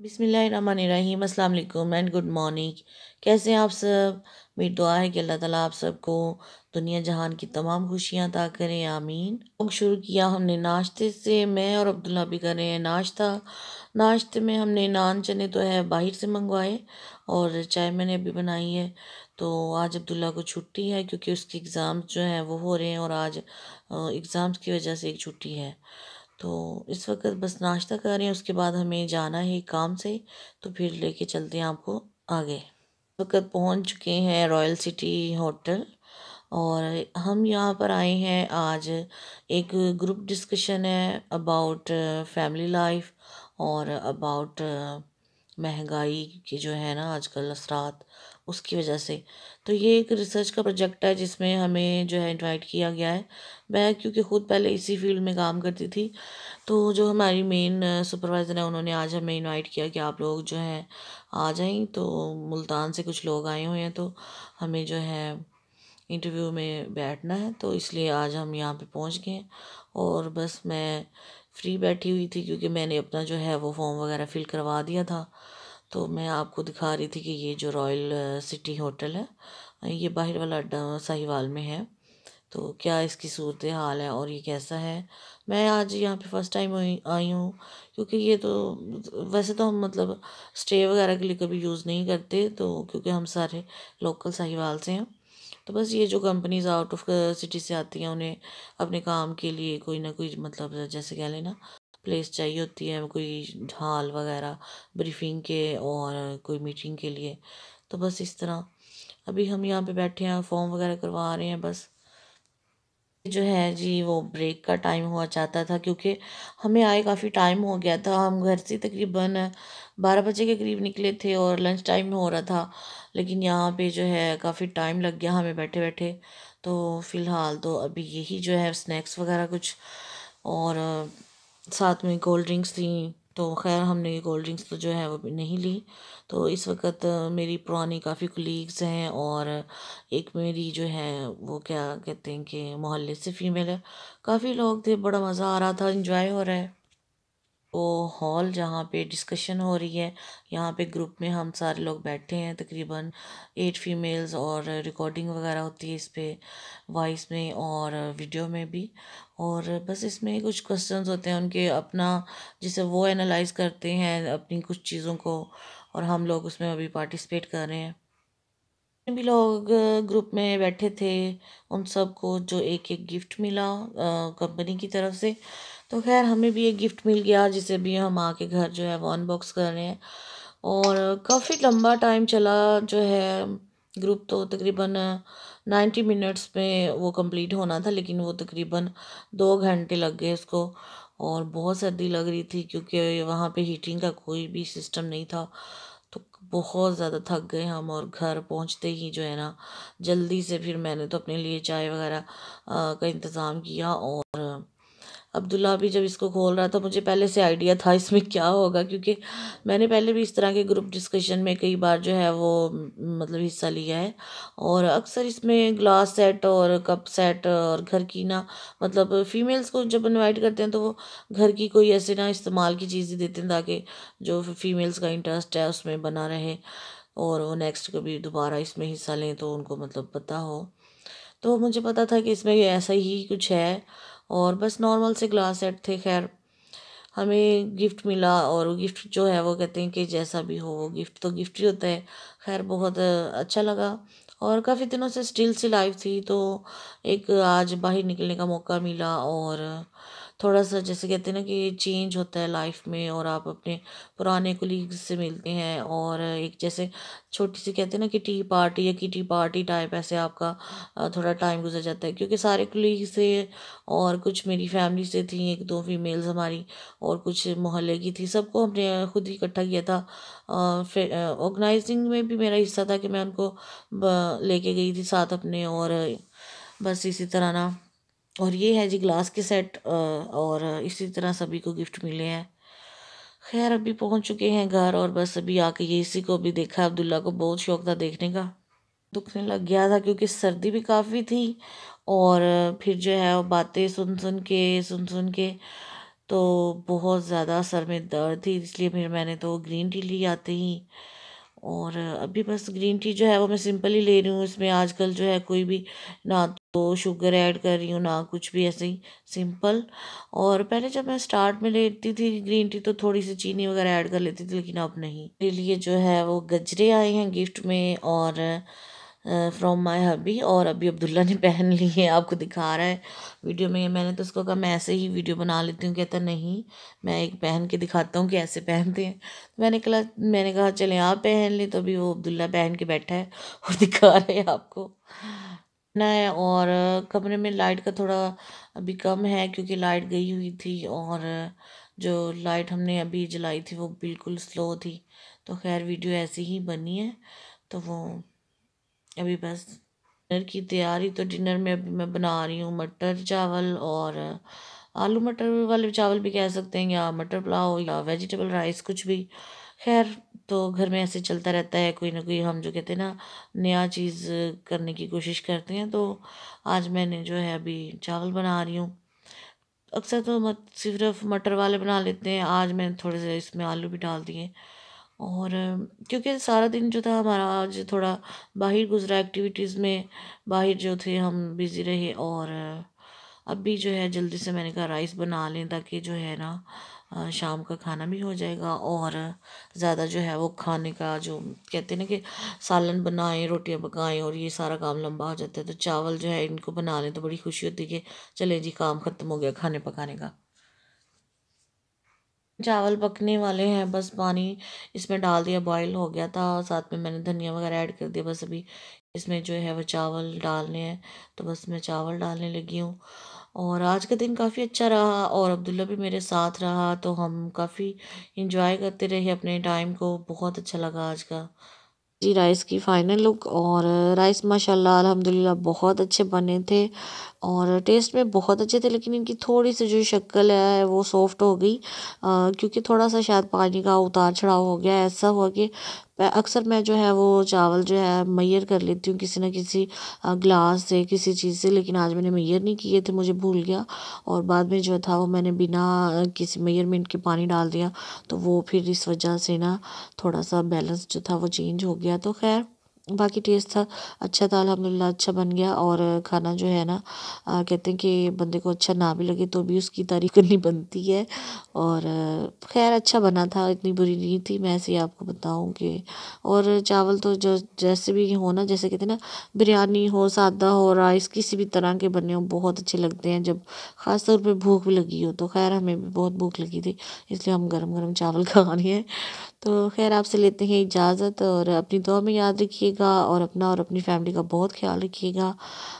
بسم اللہ الرحمن الرحیم، السلام علیکم اینڈ گڈ مارننگ کیسے ہیں آپ سب؟ میری دعا ہے کہ اللہ تعالیٰ آپ سب کو دنیا جہان کی تمام خوشیاں عطا کریں آمین۔ شروع کیا ہم نے ناشتے سے، میں اور عبداللہ بھی کر رہے ہیں ناشتہ۔ ناشتے میں ہم نے نان چنے تو ہے باہر سے منگوائے اور چائے میں نے ابھی بنائی ہے۔ تو آج عبداللہ کو چھٹی ہے کیونکہ اس کے اگزامز جو ہیں وہ ہو رہے ہیں اور آج اگزامز کی وجہ سے ایک چھٹی ہے۔ تو اس وقت بس ناشتہ کر رہے ہیں، اس کے بعد ہمیں جانا ہے کام سے، تو پھر لے کے چلتے ہیں آپ کو آگے۔ اس وقت پہنچ چکے ہیں رائل سٹی ہوٹل، اور ہم یہاں پر آئے ہیں۔ آج ایک گروپ ڈسکشن ہے اباؤٹ فیملی لائف اور اباؤٹ مہنگائی کے جو ہے نا آج کل اثرات، اس کی وجہ سے۔ تو یہ ایک ریسرچ کا پروجیکٹ ہے جس میں ہمیں جو ہے انوائٹ کیا گیا ہے۔ میں کیونکہ خود پہلے اسی فیلڈ میں کام کرتی تھی، تو جو ہماری مین سپروائزر ہیں، انہوں نے آج ہمیں انوائٹ کیا کہ آپ لوگ جو ہیں آ جائیں۔ تو ملتان سے کچھ لوگ آئے ہوئے ہیں، تو ہمیں جو ہے انٹرویو میں بیٹھنا ہے۔ تو اس لیے آج ہم یہاں پہ پہنچ گئے ہیں۔ اور بس میں فری بیٹھی ہوئی تھی کیونکہ میں نے اپنا جو ہے وہ فارم وغیرہ فل کروا دیا تھا۔ تو میں آپ کو دکھا رہی تھی کہ یہ جو رائل سٹی ہوٹل ہے یہ باہر والا اڈا ساہیوال میں ہے۔ تو کیا اس کی صورت حال ہے اور یہ کیسا ہے؟ میں آج یہاں پہ فرسٹ ٹائم آئی ہوں۔ کیونکہ یہ تو، ویسے تو ہم مطلب اسٹے وغیرہ کے لیے کبھی یوز نہیں کرتے تو کیونکہ ہم سارے لوکل ساہیوال سے ہیں۔ تو بس یہ جو کمپنیز آؤٹ آف سٹی سے آتی ہیں، انہیں اپنے کام کے لیے کوئی نہ کوئی مطلب جیسے کہہ لیں نا پلیس چاہیے ہوتی ہے، کوئی ڈھال وغیرہ بریفنگ کے اور کوئی میٹنگ کے لیے۔ تو بس اس طرح۔ ابھی ہم یہاں پہ بیٹھے ہیں فارم وغیرہ کروا رہے ہیں، بس جو ہے جی وہ بریک کا ٹائم ہوا چاہتا تھا کیونکہ ہمیں آئے کافی ٹائم ہو گیا تھا۔ ہم گھر سے تقریباً بارہ بجے کے قریب نکلے تھے اور لنچ ٹائم ہو رہا تھا، لیکن یہاں پہ جو ہے کافی ٹائم لگ گیا ہمیں بیٹھے بیٹھے۔ تو فی الحال تو ابھی یہی جو ہے اسنیکس وغیرہ کچھ اور ساتھ میں کولڈ ڈرنکس تھیں۔ تو خیر ہم نے یہ کولڈ ڈرنکس تو جو ہے وہ نہیں لی۔ تو اس وقت میری پرانی کافی کلیگز ہیں اور ایک میری جو ہے وہ کیا کہتے ہیں کہ محلے سے فیمیل ہے۔ کافی لوگ تھے، بڑا مزہ آ رہا تھا انجوائے ہو رہا ہے۔ وہ ہال جہاں پہ ڈسکشن ہو رہی ہے، یہاں پہ گروپ میں ہم سارے لوگ بیٹھے ہیں، تقریباً ایٹ فیمیلز اور ریکارڈنگ وغیرہ ہوتی ہے اس پہ وائس میں اور ویڈیو میں بھی۔ اور بس اس میں کچھ کوسچنز ہوتے ہیں، ان کے اپنا جسے وہ انالائز کرتے ہیں اپنی کچھ چیزوں کو، اور ہم لوگ اس میں ابھی پارٹیسپیٹ کر رہے ہیں۔ بھی لوگ گروپ میں بیٹھے تھے، ان سب کو جو ایک ایک گفٹ ملا کمپنی کی طرف سے۔ تو خیر ہمیں بھی ایک گفٹ مل گیا جسے بھی ہم آ کے گھر جو ہے وہ ان باکس کر رہے ہیں اور کافی لمبا ٹائم چلا جو ہے گروپ تو تقریباً نائنٹی منٹس میں وہ کمپلیٹ ہونا تھا لیکن وہ تقریباً دو گھنٹے لگ گئے اس کو اور بہت سردی لگ رہی تھی کیونکہ وہاں پہ ہیٹنگ کا کوئی بھی سسٹم نہیں تھا تو بہت زیادہ تھک گئے ہم اور گھر پہنچتے ہی جو ہے نا جلدی سے پھر میں نے تو اپنے لیے چائے وغیرہ کا انتظام کیا اور عبداللہ بھی جب اس کو کھول رہا تھا، مجھے پہلے سے آئیڈیا تھا اس میں کیا ہوگا، کیونکہ میں نے پہلے بھی اس طرح کے گروپ ڈسکشن میں کئی بار جو ہے وہ مطلب حصہ لیا ہے۔ اور اکثر اس میں گلاس سیٹ اور کپ سیٹ اور گھر کی نا مطلب فیمیلز کو جب انوائٹ کرتے ہیں تو وہ گھر کی کوئی ایسے نا استعمال کی چیزیں دیتے ہیں، تاکہ جو فیمیلز کا انٹرسٹ ہے اس میں بنا رہے اور وہ نیکسٹ کبھی دوبارہ اس میں حصہ لیں تو ان کو مطلب پتہ ہو۔ تو مجھے پتا تھا کہ اس میں ایسا ہی کچھ ہے۔ اور بس نارمل سے گلاس سیٹ تھے، خیر، ہمیں گفٹ ملا اور گفٹ جو ہے وہ کہتے ہیں کہ جیسا بھی ہو، وہ گفٹ تو گفٹ ہی ہوتا ہے خیر، بہت اچھا لگا۔ اور کافی دنوں سے اسٹل سی لائف تھی، تو ایک آج باہر نکلنے کا موقع ملا اور تھوڑا سا جیسے کہتے ہیں نا کہ چینج ہوتا ہے لائف میں اور آپ اپنے پرانے کولیگز سے ملتے ہیں اور ایک جیسے چھوٹی سی کہتے ہیں نا کہ ٹی پارٹی یا کٹی پارٹی ٹائپ ایسے آپ کا تھوڑا ٹائم گزر جاتا ہے کیونکہ سارے کولیگز سے اور کچھ میری فیملی سے تھیں، ایک دو فیمیلز ہماری اور کچھ محلے کی تھی، سب کو ہم نے خود ہی اکٹھا کیا تھا۔ آرگنائزنگ میں بھی میرا حصہ تھا کہ میں ان کو لے کے گئی تھی ساتھ اپنے اور بس اسی طرح نا۔ اور یہ ہے جی گلاس کے سیٹ اور اسی طرح سبھی کو گفٹ ملے ہیں۔ خیر، ابھی پہنچ چکے ہیں گھر اور بس ابھی آ کے یہ اسی کو بھی دیکھا، عبداللہ کو بہت شوق تھا دیکھنے کا۔ دکھنے لگ گیا تھا کیونکہ سردی بھی کافی تھی اور پھر جو ہے وہ باتیں سن سن کے، سن سن کے تو بہت زیادہ سر میں درد تھی، اس لیے پھر میں نے تو گرین ٹی لی آتے ہی اور ابھی بس گرین ٹی جو ہے وہ میں سمپل ہی لے رہی ہوں، اس میں آج کل جو ہے کوئی بھی نہ تو شوگر ایڈ کر رہی ہوں، نہ کچھ بھی ایسے ہی، سمپل۔ اور پہلے جب میں اسٹارٹ میں لیتی تھی گرین ٹی تو تھوڑی سی چینی وغیرہ ایڈ کر لیتی تھی، لیکن اب نہیں۔ میرے لیے جو ہے وہ گجرے آئے ہیں گفٹ میں اور فرام مائی ہبی اور ابھی عبداللہ نے پہن لی ہے، آپ کو دکھا رہا ہے ویڈیو میں۔ میں نے تو اس کو کہا، میں ایسے ہی ویڈیو بنا لیتی ہوں، کہتا نہیں، میں ایک پہن کے دکھاتا ہوں کہ ایسے پہنتے ہیں۔ میں نے کہا، میں نے کہا، چلیں آپ پہن لیں۔ تو ابھی وہ عبداللہ پہن کے بیٹھا ہے اور دکھا رہے ہیں آپ کو۔ نہ ہے اور کمرے میں لائٹ کا تھوڑا ابھی کم ہے کیونکہ لائٹ گئی ہوئی تھی اور جو لائٹ ہم نے ابھی جلائی تھی وہ بالکل سلو تھی۔ تو خیر ویڈیو ایسی ہی بنی ہے۔ تو وہ ابھی بس ڈنر کی تیاری، تو ڈنر میں ابھی میں بنا رہی ہوں مٹر چاول اور آلو مٹر والے چاول بھی کہہ سکتے ہیں، یا مٹر پلاؤ یا ویجیٹیبل رائس کچھ بھی۔ خیر، تو گھر میں ایسے چلتا رہتا ہے، کوئی نہ کوئی ہم جو کہتے ہیں نا، نیا چیز کرنے کی کوشش کرتے ہیں۔ تو آج میں نے جو ہے ابھی چاول بنا رہی ہوں۔ اکثر تو صرف مٹر والے بنا لیتے ہیں۔ آج میں تھوڑے سے اس میں آلو بھی ڈال دیے۔ اور کیونکہ سارا دن جو تھا ہمارا، آج تھوڑا باہر گزرا ایکٹیویٹیز میں، باہر جو تھے ہم بزی رہے اور اب بھی جو ہے جلدی سے میں نے کہا رائس بنا لیں تاکہ جو ہے نا شام کا کھانا بھی ہو جائے گا اور زیادہ جو ہے وہ کھانے کا جو کہتے ہیں نا کہ سالن بنائیں، روٹیاں پکائیں اور یہ سارا کام لمبا ہو جاتا ہے۔ تو چاول جو ہے ان کو بنا لیں تو بڑی خوشی ہوتی ہے کہ چلیں جی کام ختم ہو گیا کھانے پکانے کا۔ چاول پکنے والے ہیں، بس پانی اس میں ڈال دیا بوائل ہو گیا تھا۔ ساتھ میں میں نے دھنیا وغیرہ ایڈ کر دیا، بس ابھی اس میں جو ہے وہ چاول ڈالنے ہیں۔ تو بس میں چاول ڈالنے لگی ہوں۔ اور آج کا دن کافی اچھا رہا، اور عبداللہ بھی میرے ساتھ رہا، تو ہم کافی انجوائے کرتے رہے اپنے ٹائم کو۔ بہت اچھا لگا آج کا۔ جی رائس کی فائنل لک اور رائس ماشاء اللہ الحمد للہ بہت اچھے بنے تھے اور ٹیسٹ میں بہت اچھے تھے، لیکن ان کی تھوڑی سی جو شکل ہے، وہ سافٹ ہو گئی۔ کیونکہ تھوڑا سا شاید پانی کا اتار چڑھاؤ ہو گیا، ایسا ہوا کہ اکثر میں جو ہے وہ چاول جو ہے میئر کر لیتی ہوں کسی نہ کسی گلاس سے، کسی چیز سے، لیکن آج میں نے میئر نہیں کیے تھے، مجھے بھول گیا۔ اور بعد میں جو تھا وہ میں نے بنا کسی میئرمنٹ کے پانی ڈال دیا، تو وہ پھر اس وجہ سے نا تھوڑا سا بیلنس جو تھا وہ چینج ہو گیا۔ تو خیر باقی ٹیسٹ تھا اچھا تھا الحمد للہ اچھا بن گیا اور کھانا جو ہے نا کہتے ہیں کہ بندے کو اچھا نہ بھی لگے تو بھی اس کی تعریف کرنی بنتی ہے۔ اور خیر اچھا بنا تھا، اتنی بری نہیں تھی۔ میں ایسے ہی آپ کو بتاؤں کہ، اور چاول تو جو جیسے بھی ہو نا، جیسے کہتے ہیں نا، بریانی ہو، سادہ ہو، رائس، کسی بھی طرح کے بنے ہوں، بہت اچھے لگتے ہیں۔ جب خاص طور پہ بھوک بھی لگی ہو تو، خیر ہمیں بھی بہت بھوک لگی تھی، اس لیے ہم گرم گرم چاول کھا رہے ہیں۔ تو خیر آپ سے لیتے ہیں اجازت اور اپنی دعا میں یاد رکھیے گا۔ اور اپنا اور اپنی فیملی کا بہت خیال رکھیے گا۔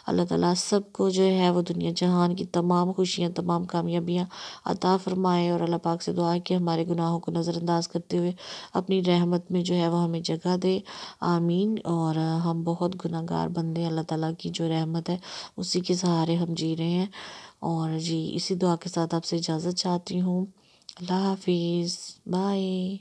اللہ تعالیٰ سب کو جو ہے وہ دنیا جہان کی تمام خوشیاں، تمام کامیابیاں عطا فرمائے اور اللہ پاک سے دعا کہ ہمارے گناہوں کو نظر انداز کرتے ہوئے اپنی رحمت میں جو ہے وہ ہمیں جگہ دے۔ آمین۔ اور ہم بہت گناہ گار بندے اللہ تعالیٰ کی جو رحمت ہے اسی کے سہارے ہم جی رہے ہیں۔ اور جی اسی دعا کے ساتھ آپ سے اجازت چاہتی ہوں۔ اللہ حافظ۔ بائے